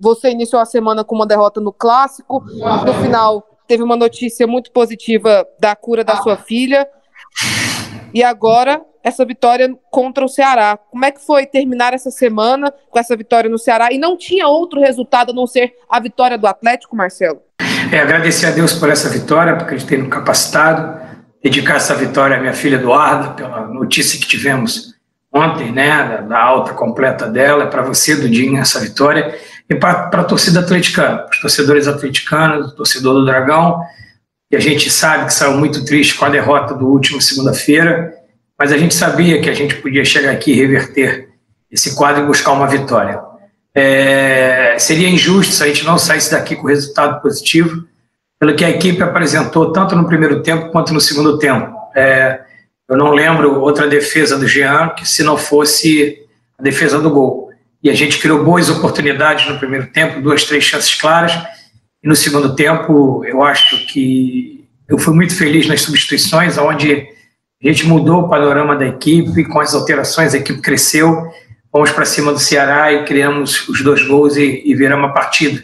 você iniciou a semana com uma derrota no clássico, no final teve uma notícia muito positiva da cura da sua filha. E agora essa vitória contra o Ceará. Como é que foi terminar essa semana com essa vitória no Ceará? E não tinha outro resultado a não ser a vitória do Atlético, Marcelo? É, agradecer a Deus por essa vitória, porque a gente tem nos capacitado. Dedicar essa vitória à minha filha Eduarda, pela notícia que tivemos ontem, né, da, alta completa dela. É para você, Dudinha, essa vitória. E para a torcida atleticana, os torcedores atleticanos, o torcedor do Dragão, e a gente sabe que saiu muito triste com a derrota do último segunda-feira, mas a gente sabia que a gente podia chegar aqui e reverter esse quadro e buscar uma vitória. É, seria injusto se a gente não saísse daqui com resultado positivo, pelo que a equipe apresentou tanto no primeiro tempo quanto no segundo tempo. É, eu não lembro outra defesa do Jean que se não fosse a defesa do gol. E a gente criou boas oportunidades no primeiro tempo, duas, três chances claras, e no segundo tempo, eu acho que eu fui muito feliz nas substituições, onde a gente mudou o panorama da equipe, com as alterações a equipe cresceu, fomos para cima do Ceará e criamos os dois gols e, e viramos a partida.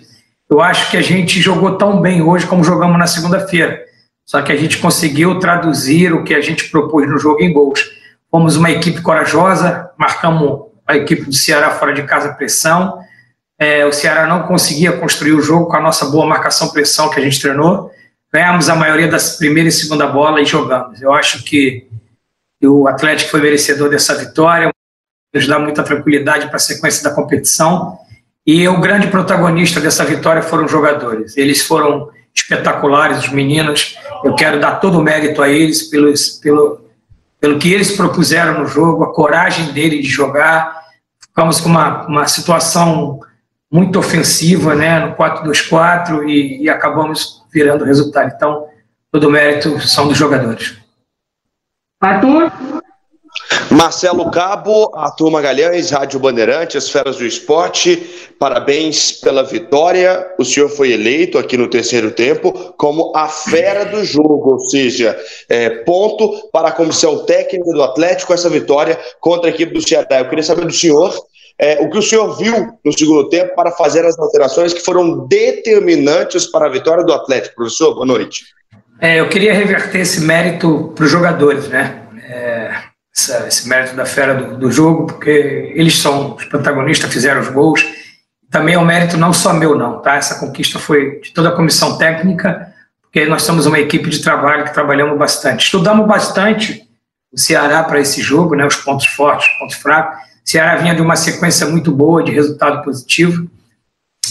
Eu acho que a gente jogou tão bem hoje como jogamos na segunda-feira, só que a gente conseguiu traduzir o que a gente propôs no jogo em gols. Fomos uma equipe corajosa, marcamos a equipe do Ceará fora de casa pressão, é, o Ceará não conseguia construir o jogo com a nossa boa marcação-pressão que a gente treinou. Ganhamos a maioria das primeira e segunda bola e jogamos. Eu acho que o Atlético foi merecedor dessa vitória, nos dá muita tranquilidade para a sequência da competição. E o grande protagonista dessa vitória foram os jogadores. Eles foram espetaculares, os meninos. Eu quero dar todo o mérito a eles pelos, pelo, pelo que eles propuseram no jogo, a coragem dele de jogar. Ficamos com uma, uma situação muito ofensiva né, no 4-2-4 e, e acabamos virando o resultado. Então, todo o mérito são dos jogadores. Arthur? Marcelo Cabo, Arthur Magalhães, Rádio Bandeirantes, Feras do Esporte, parabéns pela vitória. O senhor foi eleito aqui no terceiro tempo como a fera do jogo, ou seja, é, ponto para a comissão técnica do Atlético essa vitória contra a equipe do Ceará. Eu queria saber do senhor é, o que o senhor viu no segundo tempo para fazer as alterações que foram determinantes para a vitória do Atlético. Professor, boa noite. É, eu queria reverter esse mérito para os jogadores, né? É, essa, esse mérito da fera do, do, jogo, porque eles são os protagonistas, fizeram os gols. Também é um mérito não só meu, não, tá? Essa conquista foi de toda a comissão técnica, porque nós somos uma equipe de trabalho que trabalhamos bastante. Estudamos bastante o Ceará para esse jogo, né? Os pontos fortes, os pontos fracos Ceará vinha de uma sequência muito boa de resultado positivo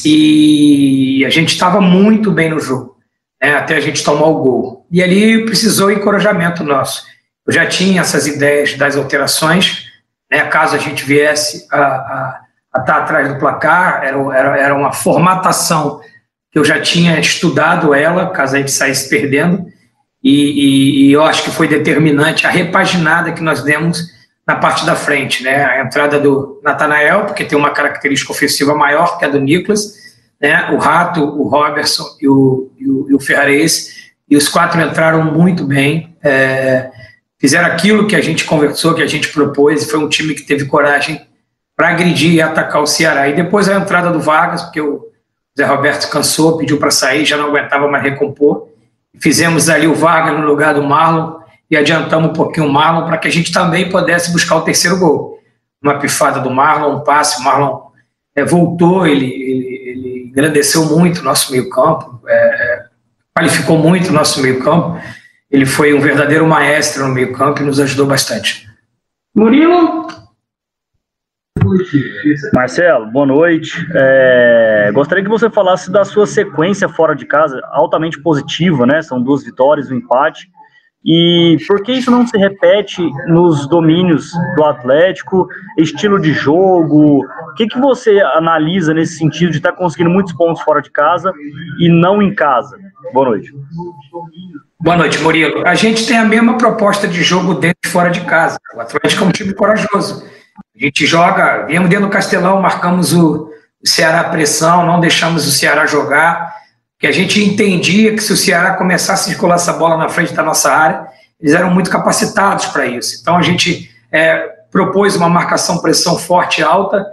e a gente estava muito bem no jogo, né, até a gente tomar o gol. E ali precisou encorajamento nosso. Eu já tinha essas ideias das alterações, né, caso a gente viesse a, a, a estar atrás do placar, era, era, era uma formatação que eu já tinha estudado ela, caso a gente saísse perdendo, e, e, e eu acho que foi determinante a repaginada que nós demos na parte da frente, né? A entrada do Natanael, porque tem uma característica ofensiva maior que a do Nicolas, né? O Rato, o Robertson e o, e o, e o Ferrares, e os quatro entraram muito bem, é, fizeram aquilo que a gente conversou, que a gente propôs, e foi um time que teve coragem para agredir e atacar o Ceará. E depois a entrada do Vargas, porque o Zé Roberto cansou, pediu para sair, já não aguentava mais recompor. Fizemos ali o Vargas no lugar do Marlon, e adiantamos um pouquinho o Marlon para que a gente também pudesse buscar o terceiro gol. Uma pifada do Marlon, um passe, o Marlon é, voltou, ele, ele, ele, engrandeceu muito o nosso meio-campo, é, é, qualificou muito o nosso meio-campo. Ele foi um verdadeiro maestro no meio-campo e nos ajudou bastante. Murilo? Marcelo, boa noite. É, gostaria que você falasse da sua sequência fora de casa, altamente positiva, né? São duas vitórias, um empate. E por que isso não se repete nos domínios do Atlético, estilo de jogo? O que, que você analisa nesse sentido de estar tá conseguindo muitos pontos fora de casa e não em casa? Boa noite. Boa noite, Murilo. A gente tem a mesma proposta de jogo dentro e fora de casa. O Atlético é um time corajoso. A gente joga, viemos dentro do Castelão, marcamos o Ceará pressão, não deixamos o Ceará jogar que a gente entendia que se o Ceará começasse a circular essa bola na frente da nossa área, eles eram muito capacitados para isso. Então a gente é, propôs uma marcação pressão forte e alta,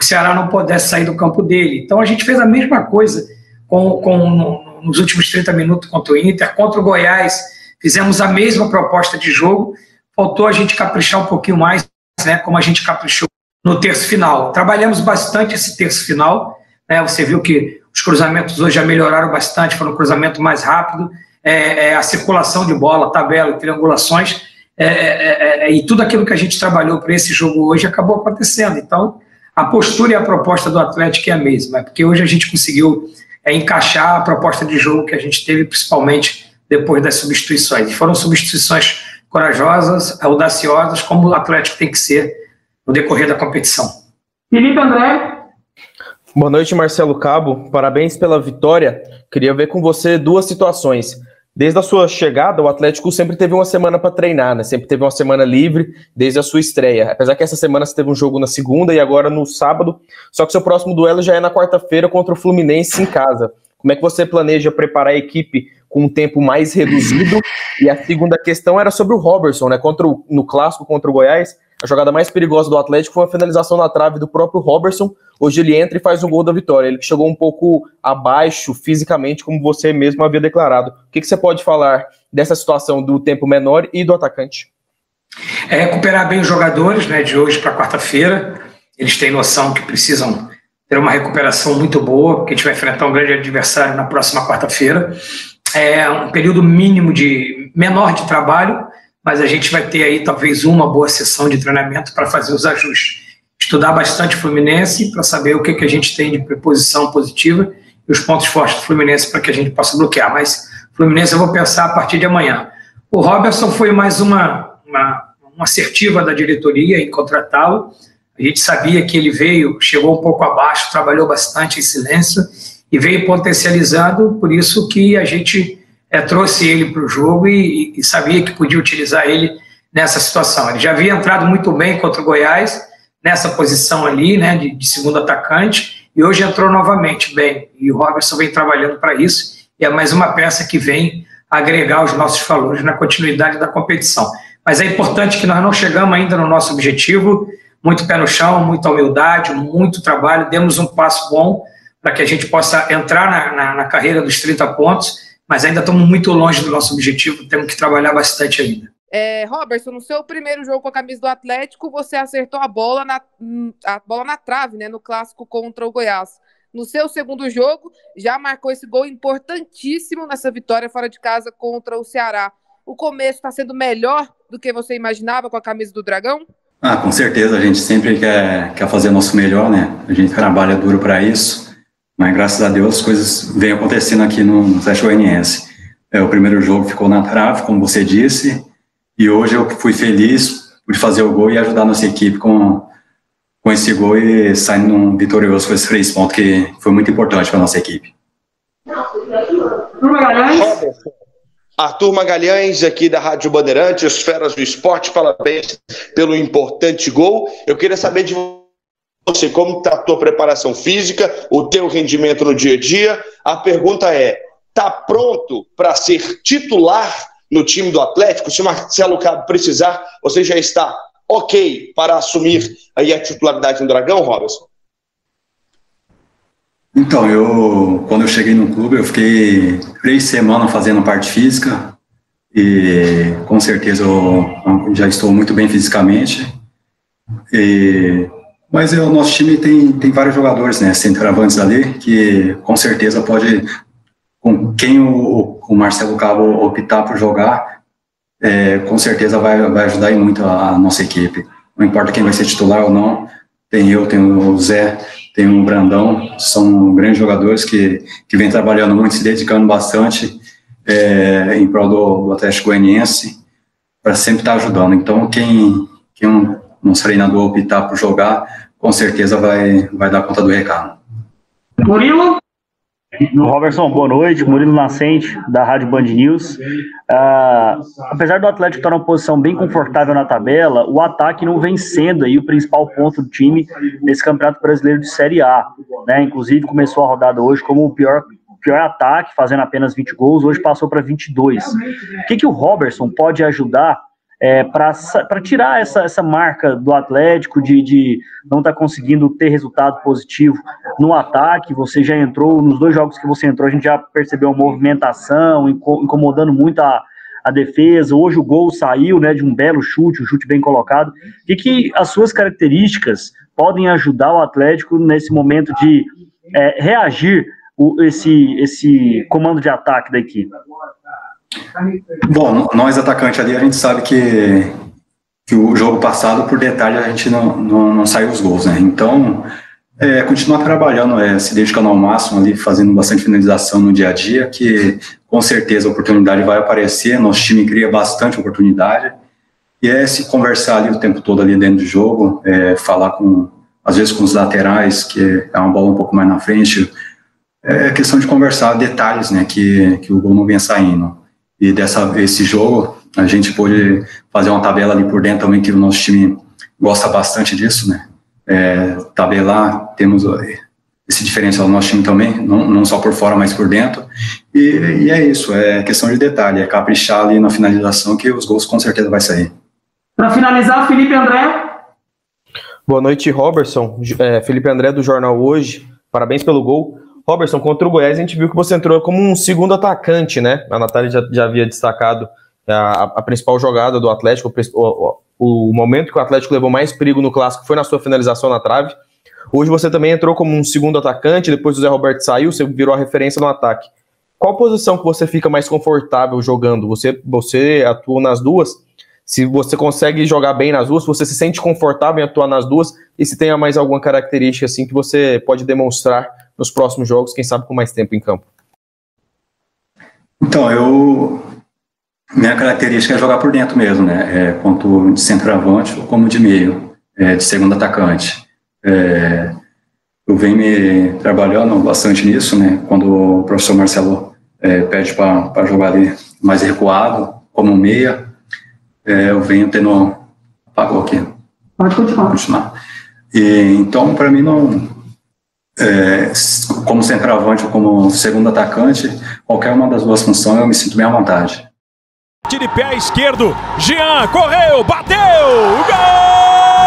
o Ceará não pudesse sair do campo dele. Então a gente fez a mesma coisa com, com nos últimos 30 minutos contra o Inter, contra o Goiás, fizemos a mesma proposta de jogo, faltou a gente caprichar um pouquinho mais, né, como a gente caprichou no terço final. Trabalhamos bastante esse terço final, né, você viu que os cruzamentos hoje já melhoraram bastante, foram um cruzamento mais rápido, é, é, a circulação de bola, tabela, triangulações, é, é, é, e tudo aquilo que a gente trabalhou para esse jogo hoje acabou acontecendo. Então, a postura e a proposta do Atlético é a mesma, porque hoje a gente conseguiu encaixar a proposta de jogo que a gente teve, principalmente depois das substituições. E foram substituições corajosas, audaciosas, como o Atlético tem que ser no decorrer da competição. Felipe André. Boa noite, Marcelo Cabo. Parabéns pela vitória. Queria ver com você duas situações. Desde a sua chegada, o Atlético sempre teve uma semana para treinar, né? Sempre teve uma semana livre desde a sua estreia. Apesar que essa semana você teve um jogo na segunda e agora no sábado. Só que seu próximo duelo já é na quarta-feira contra o Fluminense em casa. Como é que você planeja preparar a equipe com um tempo mais reduzido? E a segunda questão era sobre o Robertson, né? Contra o, no clássico contra o Goiás. A jogada mais perigosa do Atlético foi uma finalização na trave do próprio Robertson. Hoje ele entra e faz o gol da vitória. Ele chegou um pouco abaixo fisicamente, como você mesmo havia declarado. O que, que você pode falar dessa situação do tempo menor e do atacante? É recuperar bem os jogadores né, de hoje para quarta-feira. Eles têm noção que precisam ter uma recuperação muito boa, porque a gente vai enfrentar um grande adversário na próxima quarta-feira. É um período mínimo de menor de trabalho, mas a gente vai ter aí talvez uma boa sessão de treinamento para fazer os ajustes. Estudar bastante o Fluminense para saber o que, que a gente tem de preposição positiva e os pontos fortes do Fluminense para que a gente possa bloquear. Mas Fluminense eu vou pensar a partir de amanhã. O Robertson foi mais uma, uma, uma assertiva da diretoria em contratá-lo. A gente sabia que ele veio, chegou um pouco abaixo, trabalhou bastante em silêncio e veio potencializando, por isso que a gente é, trouxe ele para o jogo e, e, sabia que podia utilizar ele nessa situação. Ele já havia entrado muito bem contra o Goiás, nessa posição ali, né, de, de segundo atacante, e hoje entrou novamente bem. E o Robertson vem trabalhando para isso, e é mais uma peça que vem agregar os nossos valores na continuidade da competição. Mas é importante que nós não chegamos ainda no nosso objetivo, muito pé no chão, muita humildade, muito trabalho, demos um passo bom para que a gente possa entrar na, na, na carreira dos 30 pontos mas ainda estamos muito longe do nosso objetivo, temos que trabalhar bastante ainda. É, Robertson, no seu primeiro jogo com a camisa do Atlético, você acertou a bola na, a bola na trave, né, no clássico contra o Goiás. No seu segundo jogo, já marcou esse gol importantíssimo nessa vitória fora de casa contra o Ceará. O começo está sendo melhor do que você imaginava com a camisa do Dragão? Ah, com certeza, a gente sempre quer, quer fazer o nosso melhor, né? A gente trabalha duro para isso. Mas graças a Deus as coisas vêm acontecendo aqui no Atlético Goianiense. É, o primeiro jogo ficou na trave, como você disse, e hoje eu fui feliz por fazer o gol e ajudar a nossa equipe com, com esse gol e saindo um vitorioso com esses três pontos, que foi muito importante para a nossa equipe. Arthur Magalhães, aqui da Rádio Bandeirantes, Feras do Esporte, parabéns pelo importante gol. Eu queria saber de você, como está a tua preparação física, o teu rendimento no dia a dia. A pergunta é: está pronto para ser titular no time do Atlético? Se Marcelo Cabo precisar, você já está ok para assumir aí a titularidade no Dragão, Robson? Então, eu quando eu cheguei no clube, eu fiquei três semanas fazendo parte física e com certeza eu já estou muito bem fisicamente. E mas o nosso time tem, tem vários jogadores, né, centroavantes ali, que com certeza pode, com quem o, o Marcelo Cabo optar por jogar, é, com certeza vai, vai ajudar muito a, a, nossa equipe. Não importa quem vai ser titular ou não, tem eu, tem o Zé, tem o Brandão, são grandes jogadores que, que vêm trabalhando muito, se dedicando bastante é, em prol do, do Atlético Goianiense, para sempre estar ajudando. Então, quem, quem um treinador optar por jogar, com certeza vai, vai dar conta do recado. Murilo? Robertson, boa noite. Murilo Nascente, da Rádio Band News. Uh, apesar do Atlético estar numa posição bem confortável na tabela, o ataque não vem sendo aí o principal ponto do time nesse Campeonato Brasileiro de Série A. Né? Inclusive, começou a rodada hoje como o pior, pior ataque, fazendo apenas 20 gols, hoje passou para 22. O que, que o Robertson pode ajudar é, para tirar essa, essa marca do Atlético de, de não estar tá conseguindo ter resultado positivo no ataque. Você já entrou, nos dois jogos que você entrou, a gente já percebeu a movimentação, incomodando muito a, a defesa. Hoje o gol saiu né, de um belo chute, um chute bem colocado. E que as suas características podem ajudar o Atlético nesse momento de é, reagir o, esse, esse comando de ataque da equipe? Bom, nós atacantes ali, a gente sabe que, que o jogo passado, por detalhe, a gente não, não, não saiu os gols, né? Então, é, continuar trabalhando, é, se dedicando ao máximo ali, fazendo bastante finalização no dia a dia, que com certeza a oportunidade vai aparecer, nosso time cria bastante oportunidade, e é se conversar ali o tempo todo ali dentro do jogo, é, falar com, às vezes com os laterais, que é uma bola um pouco mais na frente, é questão de conversar detalhes, né, que, que o gol não venha saindo. E dessa esse jogo a gente pôde fazer uma tabela ali por dentro também que o nosso time gosta bastante disso, né? É, tabelar, temos esse diferencial do nosso time também, não, não só por fora, mas por dentro. E, e, é isso, é questão de detalhe, é caprichar ali na finalização que os gols com certeza vai sair. Para finalizar, Felipe André. Boa noite, Robertson. É, Felipe André do Jornal Hoje. Parabéns pelo gol. Robertson, contra o Goiás, a gente viu que você entrou como um segundo atacante, né? A Natália já, já havia destacado a, a, principal jogada do Atlético, o, o, o, momento que o Atlético levou mais perigo no clássico foi na sua finalização na trave. Hoje você também entrou como um segundo atacante, depois o Zé Roberto saiu, você virou a referência no ataque. Qual posição que você fica mais confortável jogando? Você, você atua nas duas? Se você consegue jogar bem nas duas, você se sente confortável em atuar nas duas e se tem mais alguma característica assim que você pode demonstrar nos próximos jogos, quem sabe com mais tempo em campo? Então, eu. Minha característica é jogar por dentro mesmo, né? É, quanto de centroavante ou como de meio, é, de segundo atacante. É, eu venho me trabalhando bastante nisso, né? Quando o professor Marcelo é, pede para jogar ali mais recuado, como meia, é, eu venho tendo. Apagou aqui. Pode continuar. continuar. E, então, para mim, não, é, como centroavante ou como segundo atacante, qualquer uma das duas funções eu me sinto bem à vontade. De pé esquerdo, Jean correu, bateu, gol!